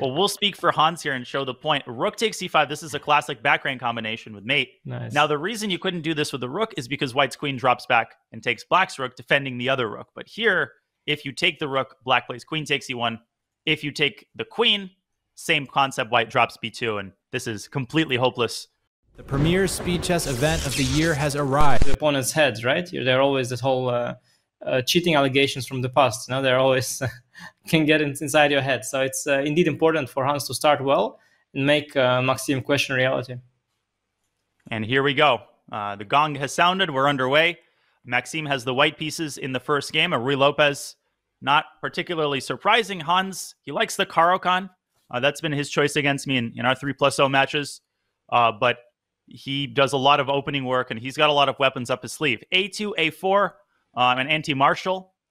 well, we'll speak for Hans here and show the point. Rook takes c5. This is a classic back rank combination with mate. Nice. Now, the reason you couldn't do this with the rook is because white's queen drops back and takes black's rook, defending the other rook. But here, if you take the rook, black plays queen takes e1. If you take the queen, same concept, white drops b2. And this is completely hopeless. The premier speed chess event of the year has arrived. The opponent's heads, right? They're always this whole uh, uh, cheating allegations from the past. You know, they're always can get in, inside your head. So it's uh, indeed important for Hans to start well and make uh, Maxime question reality. And here we go. Uh, the gong has sounded. We're underway. Maxime has the white pieces in the first game. Ruy Lopez, not particularly surprising. Hans, he likes the Caro-Kann. Uh, that's been his choice against me in, in our 3 plus 0 matches. Uh, but he does a lot of opening work and he's got a lot of weapons up his sleeve. A2, A4, um,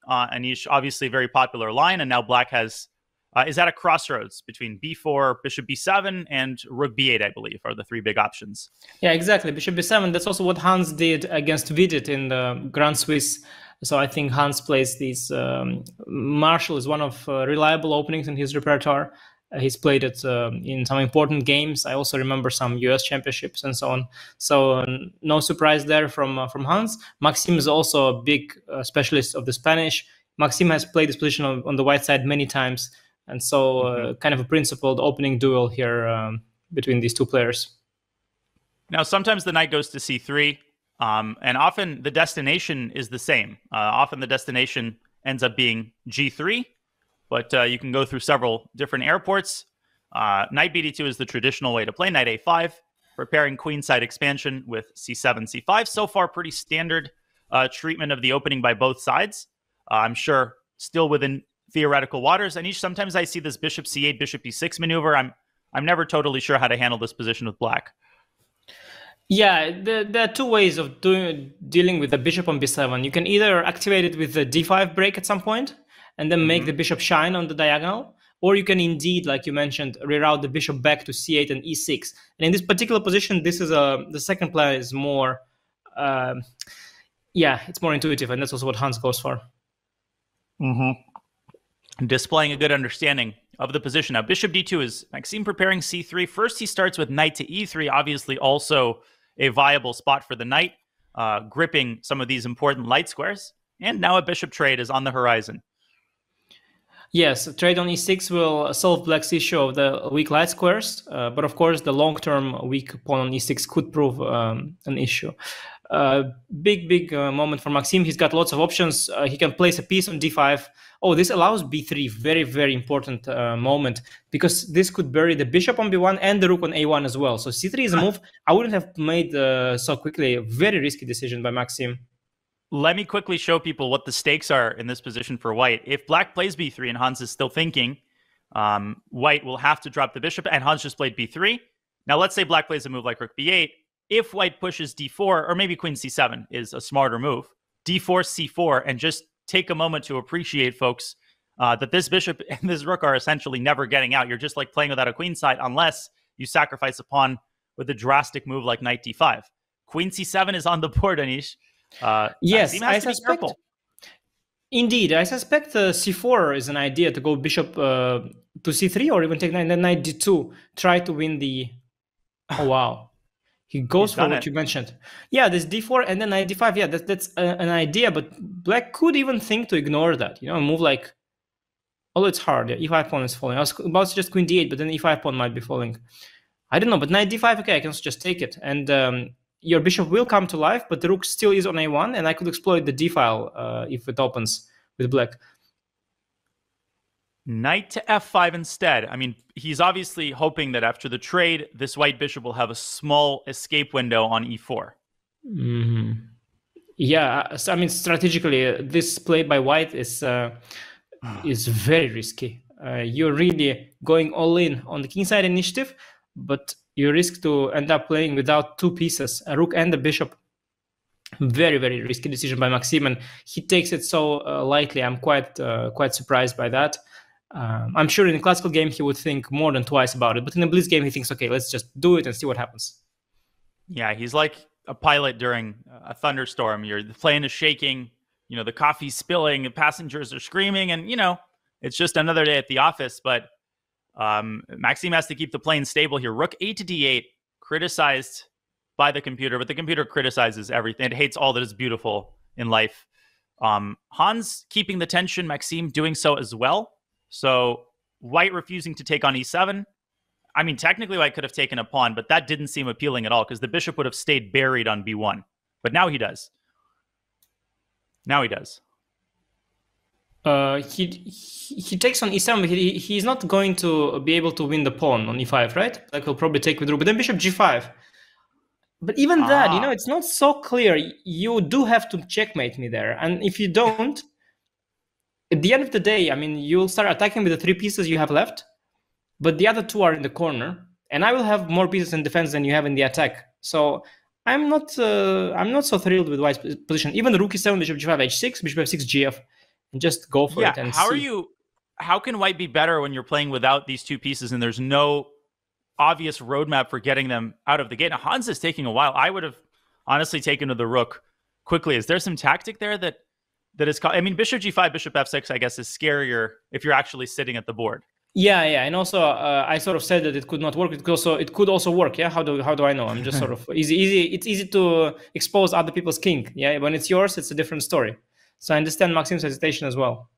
uh, and he's obviously very popular line. And now Black has uh, is at a crossroads between b4, bishop b7, and rook b8. I believe are the three big options. Yeah, exactly. Bishop b7. That's also what Hans did against Vidit in the Grand Swiss. So I think Hans plays these. Um, Marshall is one of uh, reliable openings in his repertoire. Uh, he's played it uh, in some important games. I also remember some U.S. championships and so on. So uh, no surprise there from uh, from Hans. Maxime is also a big uh, specialist of the Spanish. Maxime has played this position on, on the white side many times, and so uh, mm-hmm. kind of a principled opening duel here um, between these two players. Now, sometimes the knight goes to c3, um, and often the destination is the same. often the destination ends up being g3 but uh, you can go through several different airports. Uh, knight bd2 is the traditional way to play. Knight a5, preparing queenside expansion with c7, c5. So far, pretty standard uh, treatment of the opening by both sides. Uh, I'm sure still within theoretical waters. And each sometimes I see this bishop c8, bishop e6 maneuver. I'm I'm never totally sure how to handle this position with black. Yeah, there, there are two ways of doing dealing with the bishop on b7. You can either activate it with the d5 break at some point, and then make mm-hmm. the bishop shine on the diagonal. Or you can indeed, like you mentioned, reroute the bishop back to c8 and e6. And in this particular position, this is a the second plan is more, uh, yeah, it's more intuitive, and that's also what Hans goes for. Mm-hmm. Displaying a good understanding of the position. Now, bishop d2 is Maxime preparing c3. First, he starts with knight to e3, obviously also a viable spot for the knight, uh, gripping some of these important light squares. And now a bishop trade is on the horizon. Yes, trade on e6 will solve black's issue of the weak light squares, uh, but of course the long-term weak pawn on e6 could prove um, an issue. Uh, big, big uh, moment for Maxime. He's got lots of options. Uh, he can place a piece on d5. Oh, this allows b3. Very, very important uh, moment because this could bury the bishop on b1 and the rook on a1 as well. So c3 is a move I wouldn't have made uh, so quickly. Very risky decision by Maxime. Let me quickly show people what the stakes are in this position for white. If black plays b3 and Hans is still thinking, um, white will have to drop the bishop, and Hans just played b3. Now, let's say black plays a move like rook b8. If white pushes d4, or maybe queen c7 is a smarter move, d4, c4, and just take a moment to appreciate, folks, uh, that this bishop and this rook are essentially never getting out. You're just like playing without a queen side unless you sacrifice a pawn with a drastic move like knight d5. Queen c7 is on the board, Anish. Uh, yes, I suspect. Indeed, I suspect uh, c4 is an idea to go bishop uh, to c3 or even take knight, then knight d2. Try to win the. Oh wow, he goes for what it. you mentioned. Yeah, this d4 and then knight d5. Yeah, that, that's a, an idea, but black could even think to ignore that. You know, move like. Although it's hard, yeah, e5 pawn is falling. I was about to just queen d8, but then e5 pawn might be falling. I don't know, but knight d5. Okay, I can just take it, and um, your bishop will come to life, but the rook still is on a1, and I could exploit the d file uh, if it opens with black. Knight to f5 instead. I mean, he's obviously hoping that after the trade, this white bishop will have a small escape window on e4. Mm-hmm. Yeah, so, I mean, strategically, uh, this play by white is uh, is very risky. Uh, you're really going all in on the kingside initiative, but you risk to end up playing without two pieces, a rook and a bishop. Very, very risky decision by Maxime, and he takes it so uh, lightly. I'm quite, uh, quite surprised by that. Um, I'm sure in a classical game he would think more than twice about it, but in a blitz game he thinks, okay, let's just do it and see what happens. Yeah, he's like a pilot during a thunderstorm. Your the plane is shaking, you know, the coffee's spilling, the passengers are screaming, and you know, it's just another day at the office. But Um, Maxime has to keep the plane stable here. Rook 8 to d8, criticized by the computer, but the computer criticizes everything. It hates all that is beautiful in life. Um, Hans keeping the tension, Maxime doing so as well. So White refusing to take on e7. I mean, technically, White could have taken a pawn, but that didn't seem appealing at all because the bishop would have stayed buried on b1. But now he does. Now he does. Uh, he, he, he takes on e7, but he, he's not going to be able to win the pawn on e5, right? Like he'll probably take with rook, but then bishop g5. But even ah. that, you know, ah. it's not so clear. You do have to checkmate me there, and if you don't, at the end of the day, I mean, you'll start attacking with the three pieces you have left, but the other two are in the corner, and I will have more pieces in defense than you have in the attack. So I'm not, uh, I'm not so thrilled with White's position. Even rook e7, bishop g5, h6, bishop f6, gf, just go for yeah, it. And how see. are you? How can White be better when you're playing without these two pieces and there's no obvious roadmap for getting them out of the gate? Now, Hans is taking a while. I would have honestly taken to the rook quickly. Is there some tactic there that that is? Called? I mean, bishop g5, bishop f6, I guess, is scarier if you're actually sitting at the board. Yeah, yeah, and also uh, I sort of said that it could not work. It could also it could also work. Yeah, how do how do I know? I'm just sort of easy, easy. It's easy to expose other people's king. Yeah, when it's yours, it's a different story. So I understand Maxime's hesitation as well.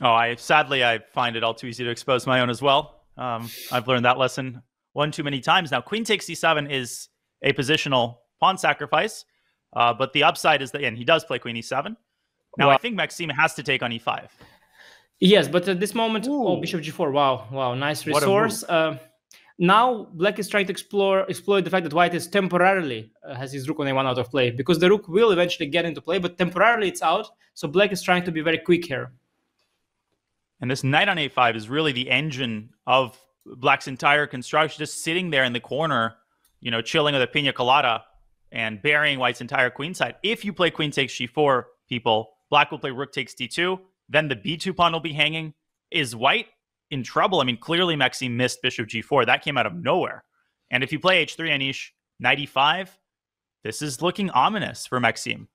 Oh, I sadly I find it all too easy to expose my own as well. Um, I've learned that lesson one too many times now. Queen takes c7 is a positional pawn sacrifice, uh, but the upside is that and he does play queen e7. Now well, I think Maxime has to take on e5. Yes, but at this moment, oh, Ooh. oh, bishop g4. Wow, wow, nice resource. Uh, now black is trying to explore exploit the fact that white is temporarily uh, has his rook on a1 out of play because the rook will eventually get into play, but temporarily it's out. So black is trying to be very quick here. And this knight on a5 is really the engine of black's entire construction, just sitting there in the corner, you know, chilling with a pina colada and burying white's entire queenside. If you play queen takes g4, people, black will play rook takes d2, then the b2 pawn will be hanging. Is white in trouble. I mean, clearly Maxime missed bishop g4. That came out of nowhere. And if you play h3 Anish 95, this is looking ominous for Maxime.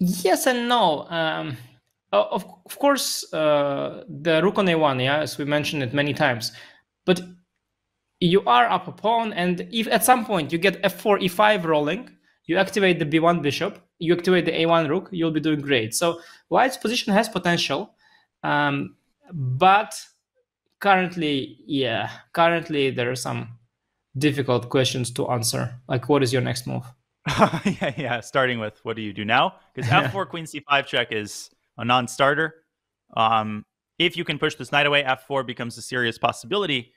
Yes and no. Um, of, of course, uh, the rook on a1, yeah, as we mentioned it many times. But you are up a pawn, and if at some point you get f4, e5 rolling, you activate the b1 bishop, you activate the a1 rook, you'll be doing great. So white's position has potential. Um, but currently, yeah, currently there are some difficult questions to answer. Like, what is your next move? yeah, yeah. Starting with what do you do now? Because f4 queen c5 check is a non-starter. Um, if you can push this knight away, f4 becomes a serious possibility.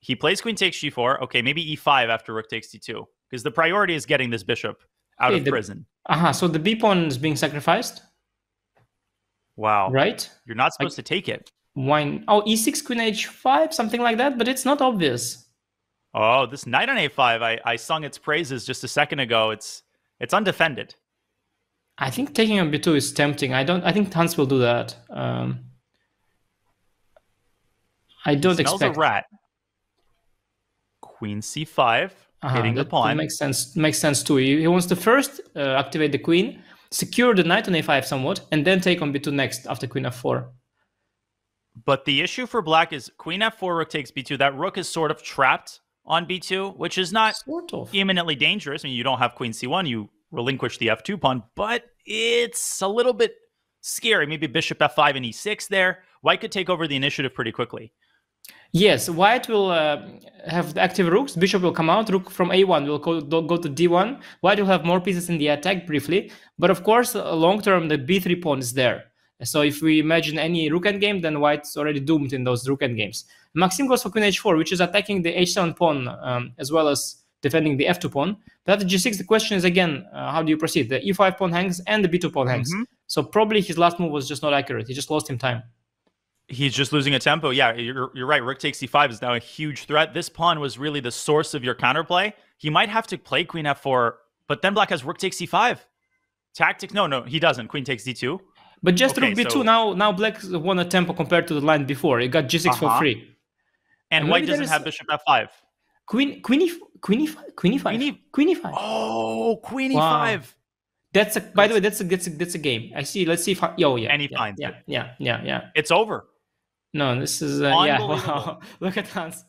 He plays queen takes g4. Okay, maybe e5 after rook takes d2, because the priority is getting this bishop out of the, prison. Uh huh. So the b pawn is being sacrificed. Wow. Right? You're not supposed like, to take it. Why? Oh, e6, queen h5, something like that, but it's not obvious. Oh, this knight on a5, I, I sung its praises just a second ago. It's it's undefended. I think taking on b2 is tempting. I don't. I think Hans will do that. Um, I don't smells expect a rat. Queen c5, uh-huh, hitting the pawn. makes sense. Makes sense too. He, he wants to first uh, activate the queen, secure the knight on a5 somewhat, and then take on b2 next after queen f4. But the issue for black is queen f4, rook takes b2. That rook is sort of trapped on b2, which is not sort of. imminently dangerous. I mean, you don't have queen c1, you relinquish the f2 pawn, but it's a little bit scary. Maybe bishop f5 and e6 there. White could take over the initiative pretty quickly. Yes, white will uh, have active rooks. Bishop will come out. Rook from a1 will go, go to d1. White will have more pieces in the attack briefly. But of course, long term, the b3 pawn is there. So if we imagine any rook endgame, then white's already doomed in those rook endgames. Maxime goes for queen h4, which is attacking the h7 pawn um, as well as defending the f2 pawn. But at g6, the question is again, uh, how do you proceed? The e5 pawn hangs and the b2 pawn hangs. Mm-hmm. So probably his last move was just not accurate. He just lost him time. He's just losing a tempo. Yeah, you're, you're right. Rook takes c5 is now a huge threat. This pawn was really the source of your counterplay. He might have to play queen f4, but then black has rook takes c5. Tactic? No, no, he doesn't. Queen takes d2. But just okay, rook b2 so... now. Now black won a tempo compared to the line before. It got g6 uh-huh. for free. And, and white doesn't is... have bishop f5. Queen queen e queen e5 queen e5 queen, e... queen e5. Oh, queen e5. Wow. That's a. By the way, that's a that's a that's a game. I see. Let's see if. I, oh yeah. And he yeah, finds yeah, it. Yeah, yeah, yeah, It's over. No, this is uh, yeah. Wow. Look at Hans.